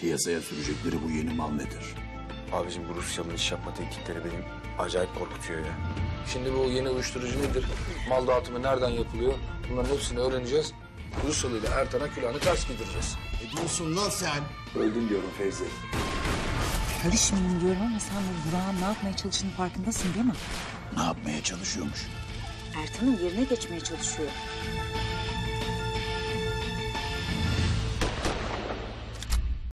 Piyasaya sürecekleri bu yeni mal nedir? Abicim bu Rusyalı'nın iş yapma teknikleri benim acayip korkutuyor ya. Şimdi bu yeni uyuşturucu nedir? Mal dağıtımı nereden yapılıyor? Bunların hepsini öğreneceğiz. Rusyalı ile Ertan'a külahını ters giydireceğiz. Ne diyorsun lan sen? Öldüm diyorum Fevzi. Karışmayın diyorum ama sen bu Burak'ın ne yapmaya çalıştığının farkındasın değil mi? Ne yapmaya çalışıyormuş? Ertan'ın yerine geçmeye çalışıyor.